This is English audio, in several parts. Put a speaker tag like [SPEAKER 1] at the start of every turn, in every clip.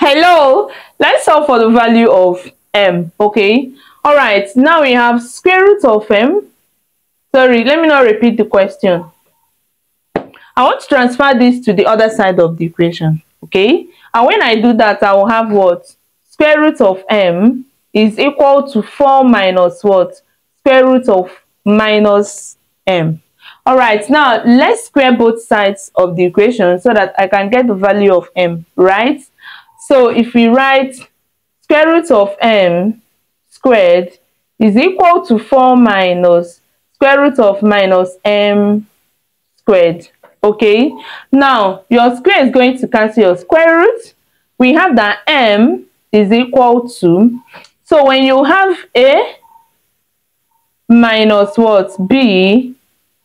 [SPEAKER 1] hello. Let's solve for the value of m okay? All right now we have square root of m. Sorry let me not repeat the question. I want to transfer this to the other side of the equation okay? And when i do that i will have what? Square root of m is equal to 4 minus what? Square root of minus m. All right now let's square both sides of the equation so that i can get the value of m right so if we write square root of m squared is equal to 4 minus square root of minus m squared. Okay, now your square is going to cancel your square root. We have that m is equal to, so when you have a minus what b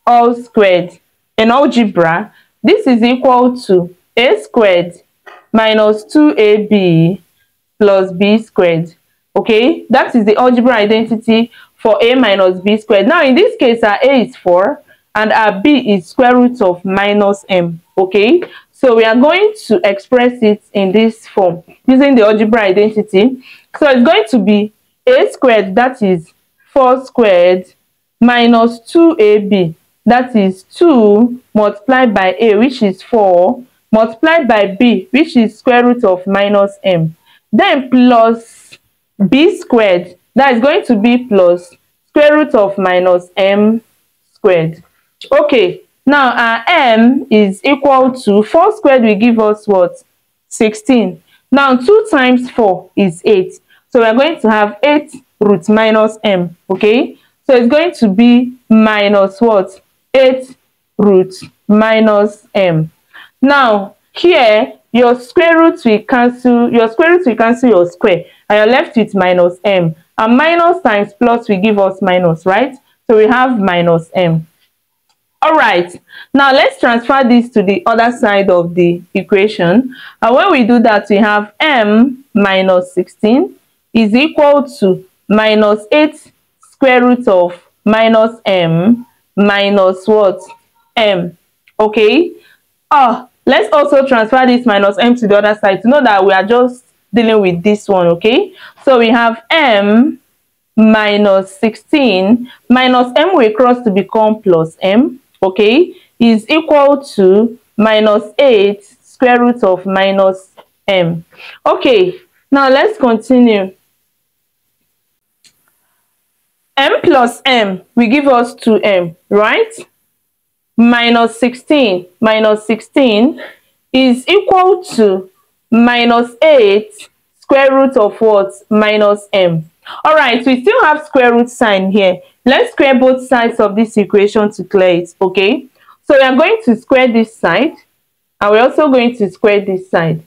[SPEAKER 1] all squared in algebra, this is equal to a squared minus 2ab plus b squared. Okay, that is the algebra identity for a minus b squared. Now, in this case, our a is 4 and our b is square root of minus m. Okay, so we are going to express it in this form using the algebra identity. So it's going to be a squared, that is 4 squared, minus 2ab, that is 2 multiplied by a, which is 4, multiplied by b which is square root of minus m. Then plus b squared that is going to be plus square root of minus m squared. Okay now our m is equal to 4 squared will give us what? 16 now 2 times 4 is 8 so we're going to have 8 root minus m okay? So it's going to be minus what? 8 root minus m now, here, your square root will cancel, your square root will cancel your square, and you're left with minus m. And minus times plus will give us minus, right? So we have minus m. All right, now let's transfer this to the other side of the equation. And when we do that, we have m minus 16 is equal to minus 8 square root of minus m minus what? m. Okay? Ah, let's also transfer this minus m to the other side to know that we are just dealing with this one okay? So we have m minus 16 minus m will cross to become plus m okay? Is equal to minus 8 square root of minus m. Okay now let's continue. M plus m will give us 2m right minus 16 minus 16 is equal to minus 8 square root of what? Minus m. All right we still have square root sign here. Let's square both sides of this equation to clear it okay? So we are going to square this side and we're also going to square this side.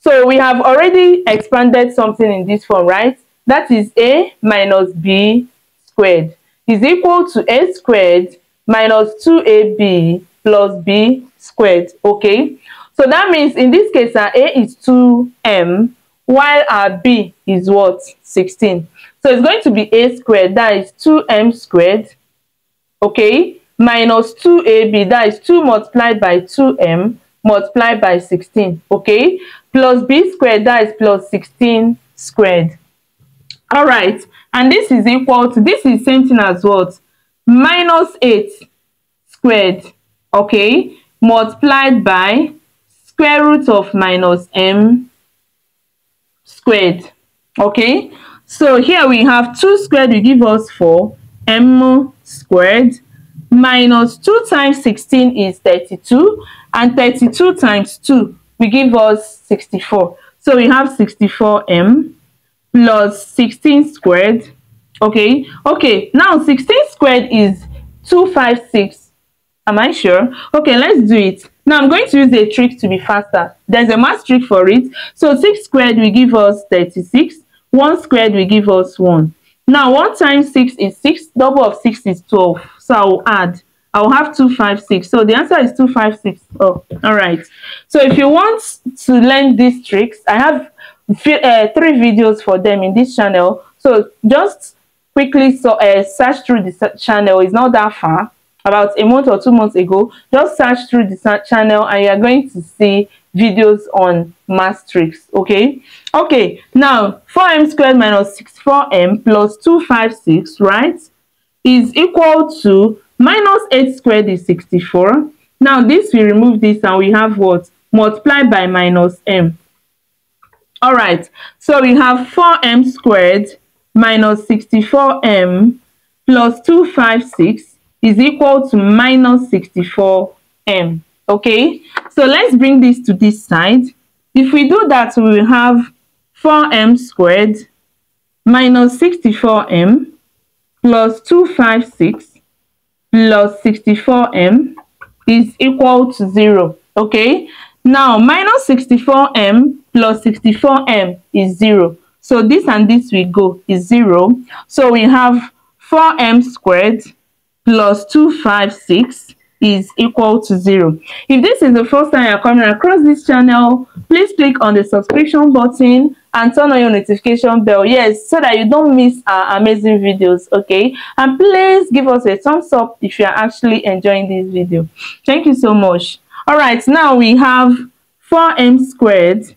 [SPEAKER 1] So we have already expanded something in this form right? That is a minus b squared is equal to a squared minus 2ab plus b squared okay? So that means in this case our a is 2m while our b is what? 16 so it's going to be a squared that is 2m squared okay? Minus 2ab that is 2 multiplied by 2m multiplied by 16 okay? Plus b squared that is plus 16 squared. All right and this is equal to this is same thing as what minus 8 squared, okay, multiplied by square root of minus m squared, okay. So here we have 2 squared will give us 4, m squared, minus 2 times 16 is 32, and 32 times 2 will give us 64. So we have 64m plus 16 squared okay? Okay now 16 squared is 256 am i sure? Okay let's do it. Now i'm going to use a trick to be faster. There's a math trick for it. So 6 squared will give us 36 1 squared will give us 1 now 1 times 6 is 6 double of 6 is 12 so i will add. I will have 256 so the answer is 256 oh all right. So if you want to learn these tricks i have uh, three videos for them in this channel. So just quickly so, uh, search through the channel. It's not that far. About a month or two months ago, just search through the channel and you are going to see videos on matrix okay okay now 4m squared minus 64m plus 256 right is equal to minus 8 squared is 64 now this we remove this and we have what Multiplied by minus m all right so we have 4m squared minus 64m plus 256 is equal to minus 64m okay? So let's bring this to this side. If we do that we will have 4m squared minus 64m plus 256 plus 64m is equal to 0 okay? Now minus 64m plus 64m is 0 so this and this will go is 0 so we have 4m squared plus 256 is equal to zero. If this is the first time you're coming across this channel, please click on the subscription button and turn on your notification bell. Yes, so that you don't miss our amazing videos, okay? And please give us a thumbs up if you are actually enjoying this video. Thank you so much. All right, now we have 4m squared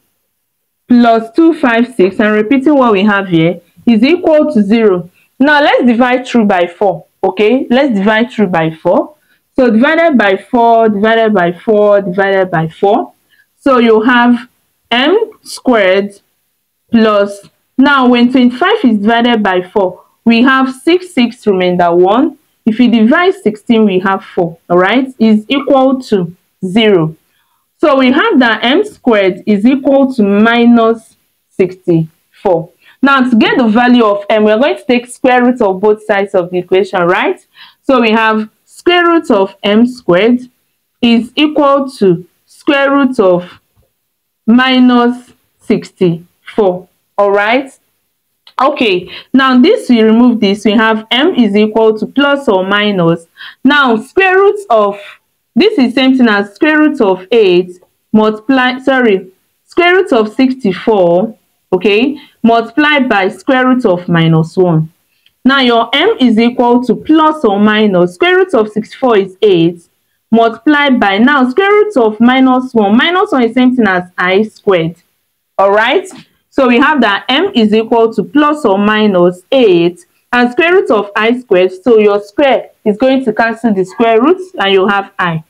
[SPEAKER 1] plus 256 and repeating what we have here is equal to 0. Now let's divide through by 4, okay? Let's divide through by 4. So divided by 4, divided by 4, divided by 4. So you have m squared plus, now when 25 is divided by 4, we have 6, 6 remainder 1. If you divide 16, we have 4, all right, is equal to 0. So we have that m squared is equal to minus 64. Now to get the value of m, we're going to take square root of both sides of the equation, right? So we have square root of m squared is equal to square root of minus 64 all right okay now this we remove this we have m is equal to plus or minus now square root of this is same thing as square root of 8 multiply sorry square root of 64 okay multiplied by square root of minus 1 now your m is equal to plus or minus square root of 64 is 8 multiplied by now square root of minus 1. Minus 1 is same thing as i squared. Alright? So we have that m is equal to plus or minus 8 and square root of i squared. So your square is going to cancel the square roots and you have i.